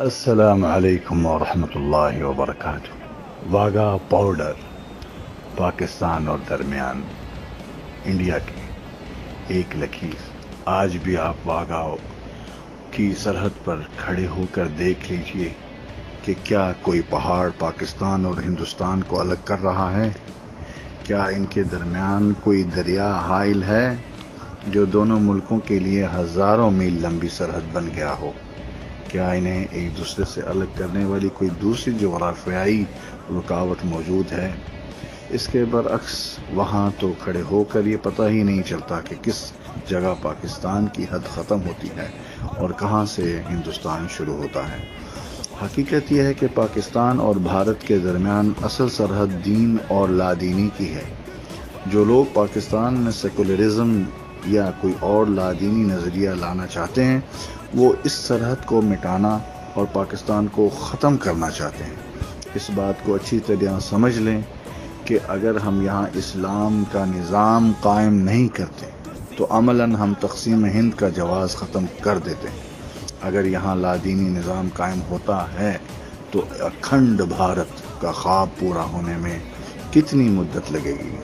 السلام علیکم ورحمۃ اللہ وبرکاتہ۔ واگا پاؤڈر پاکستان اور درمیان انڈیا کی ایک لکیر۔ آج بھی آپ واگا کی سرحد پر کھڑے ہو کر دیکھ لیجیے کہ کیا کوئی پہاڑ پاکستان اور ہندوستان کو الگ کر رہا ہے؟ کیا ان کے درمیان کوئی دریا حائل ہے جو دونوں ملکوں کے لیے ہزاروں میل لمبی سرحد بن گیا ہو؟ کیا انہیں ایک دوسرے سے الگ کرنے والی کوئی دوسری جغرافیائی رکاوٹ موجود ہے؟ اس کے برعکس وہاں تو کھڑے ہو کر یہ پتہ ہی نہیں چلتا کہ کس جگہ پاکستان کی حد ختم ہوتی ہے اور کہاں سے ہندوستان شروع ہوتا ہے۔ حقیقت یہ ہے کہ پاکستان اور بھارت کے درمیان اصل سرحد دین اور لادینی کی ہے۔ جو لوگ پاکستان میں سیکولرزم یا کوئی اور لادینی نظریہ لانا چاہتے ہیں، وہ اس سرحد کو مٹانا اور پاکستان کو ختم کرنا چاہتے ہیں۔ اس بات کو اچھی طرح سمجھ لیں کہ اگر ہم یہاں اسلام کا نظام قائم نہیں کرتے، تو عملاً ہم تقسیم ہند کا جواز ختم کر دیتے۔ ہیں اگر یہاں لادینی نظام قائم ہوتا ہے، تو اکھنڈ بھارت کا خواب پورا ہونے میں کتنی مدت لگے گی؟